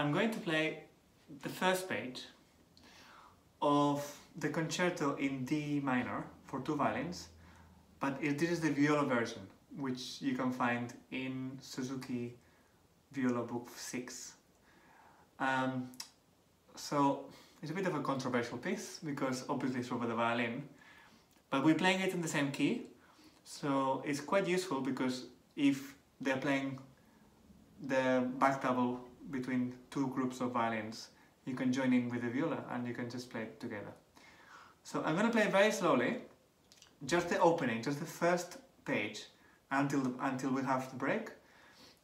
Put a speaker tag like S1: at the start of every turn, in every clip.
S1: I'm going to play the first page of the concerto in D minor for two violins, but this is the viola version, which you can find in Suzuki Viola Book 6. Um, so it's a bit of a controversial piece because obviously it's for the violin, but we're playing it in the same key, so it's quite useful because if they're playing the Bach double between two groups of violins, you can join in with the viola and you can just play it together. So I'm going to play very slowly, just the opening, just the first page until, the, until we have the break.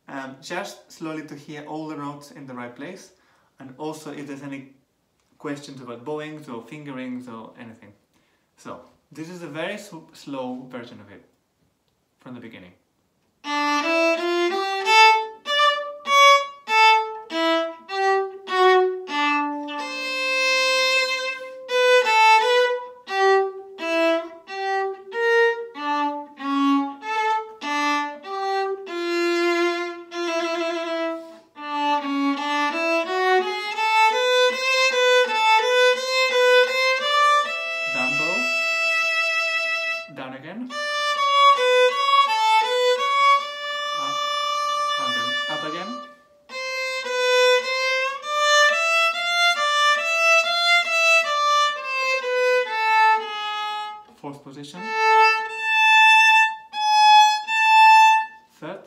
S1: Um, just slowly to hear all the notes in the right place and also if there's any questions about bowings or fingerings or anything. So this is a very slow version of it from the beginning. Position. Third.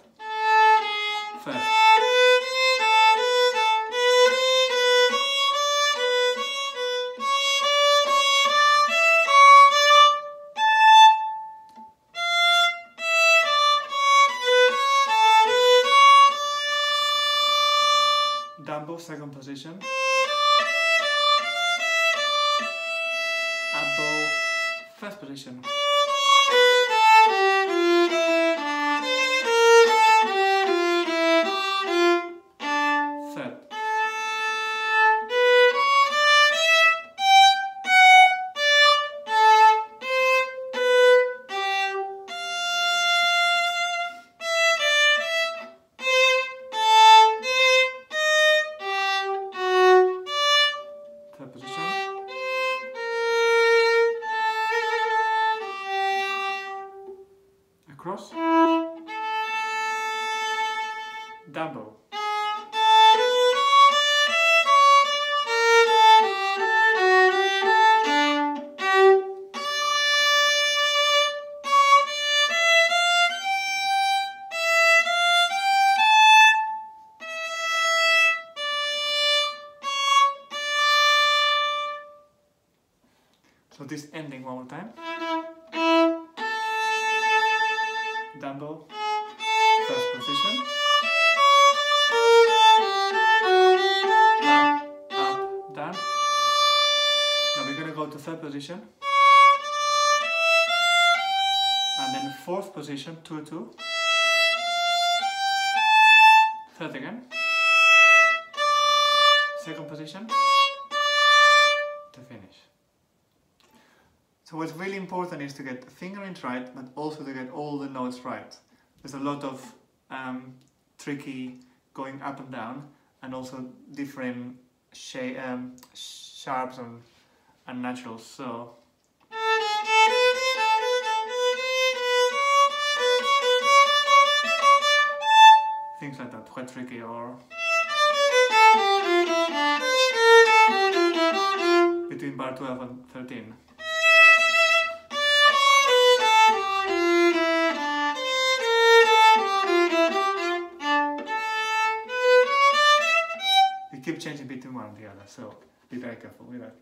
S1: Down bow, second position. Up bow, first position. Third. Across. Double. So this ending one more time. To third position. And then fourth position, two, two. Third again. Second position. To finish. So what's really important is to get the fingerings right, but also to get all the notes right. There's a lot of um, tricky going up and down, and also different um, sharps and, and naturals. So. Things like that, quite tricky, or between bar 12 and 13. You keep changing between one and the other, so be very careful with that.